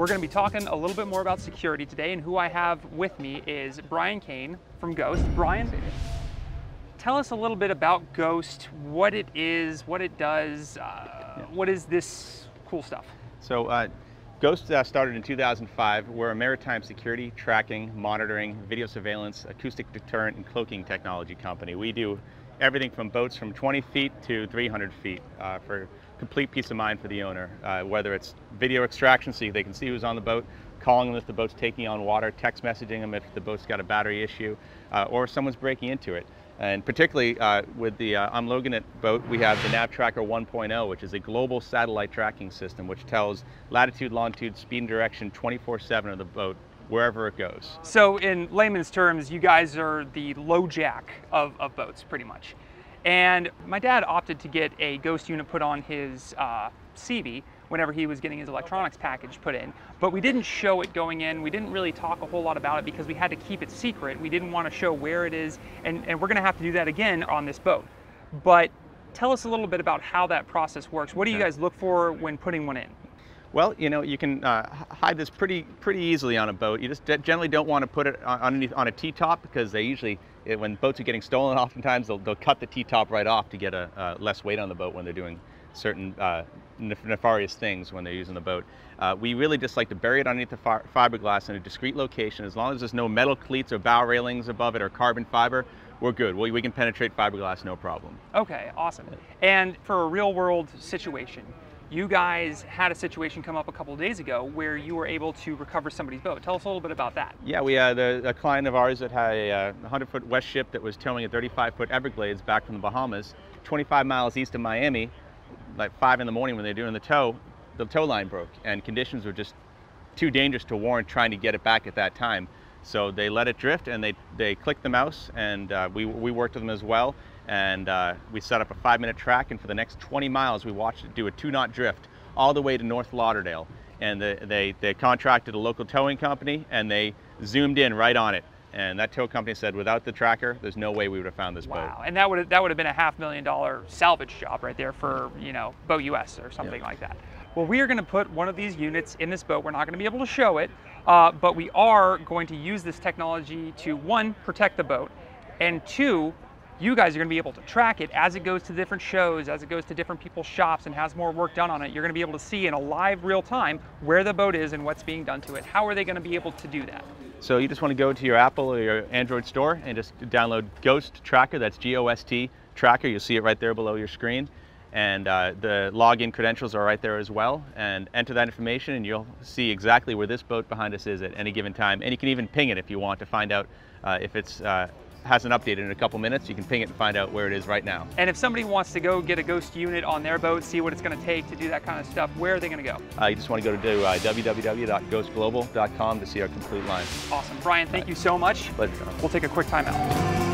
We're going to be talking a little bit more about security today, and who I have with me is Brian Kane from GOST. Brian, tell us a little bit about GOST, what it is, what it does, uh, yeah. what is this cool stuff? So, uh, GOST uh, started in 2005. We're a maritime security, tracking, monitoring, video surveillance, acoustic deterrent, and cloaking technology company. We do everything from boats from 20 feet to 300 feet uh, for complete peace of mind for the owner, uh, whether it's video extraction so they can see who's on the boat, calling them if the boat's taking on water, text messaging them if the boat's got a battery issue, uh, or someone's breaking into it. And particularly uh, with the uh, Umloganet boat, we have the Nav Tracker 1.0, which is a global satellite tracking system, which tells latitude, longitude, speed, and direction 24-7 of the boat wherever it goes. So in layman's terms, you guys are the LoJack of, of boats, pretty much. And my dad opted to get a GOST unit put on his uh, SeaVee whenever he was getting his electronics package put in. But we didn't show it going in. We didn't really talk a whole lot about it because we had to keep it secret. We didn't want to show where it is. And, and we're going to have to do that again on this boat. But tell us a little bit about how that process works. What do you guys look for when putting one in? Well, you know, you can uh, hide this pretty pretty easily on a boat. You just generally don't want to put it underneath on a T-top because they usually, when boats are getting stolen, oftentimes they'll, they'll cut the T-top right off to get a uh, less weight on the boat when they're doing certain uh, nefarious things when they're using the boat. Uh, we really just like to bury it underneath the fi fiberglass in a discreet location. As long as there's no metal cleats or bow railings above it or carbon fiber, we're good. We, we can penetrate fiberglass no problem. Okay, awesome. And for a real world situation, you guys had a situation come up a couple days ago where you were able to recover somebody's boat. Tell us a little bit about that. Yeah, we had a, a client of ours that had a 100-foot uh, Westship that was towing a 35-foot Everglades back from the Bahamas, 25 miles east of Miami, like 5 in the morning when they're doing the tow, the tow line broke and conditions were just too dangerous to warrant trying to get it back at that time. So they let it drift and they, they clicked the mouse and uh, we, we worked with them as well. And uh, we set up a five minute track and for the next 20 miles we watched it do a two knot drift all the way to North Lauderdale. And the, they, they contracted a local towing company and they zoomed in right on it. And that tow company said, without the tracker, there's no way we would have found this wow. boat. Wow, and that would have, that would have been a half million dollar salvage job right there for you know Boat US or something like that. Well, we are going to put one of these units in this boat. We're not going to be able to show it, uh, but we are going to use this technology to one, protect the boat, and two, you guys are going to be able to track it as it goes to different shows, as it goes to different people's shops and has more work done on it. You're going to be able to see in a live real time where the boat is and what's being done to it. How are they going to be able to do that? So you just want to go to your Apple or your Android store and just download GOST Tracker, that's G-O-S-T Tracker. You'll see it right there below your screen and uh, the login credentials are right there as well and enter that information and you'll see exactly where this boat behind us is at any given time and you can even ping it if you want to find out uh, if it's uh, hasn't updated in a couple minutes. You can ping it and find out where it is right now. And if somebody wants to go get a GOST unit on their boat see what it's going to take to do that kind of stuff where are they going to go? Uh, you just want to go to uh, www.gostglobal.com to see our complete line. Awesome. Brian thank you so much. Pleasure. we'll take a quick time out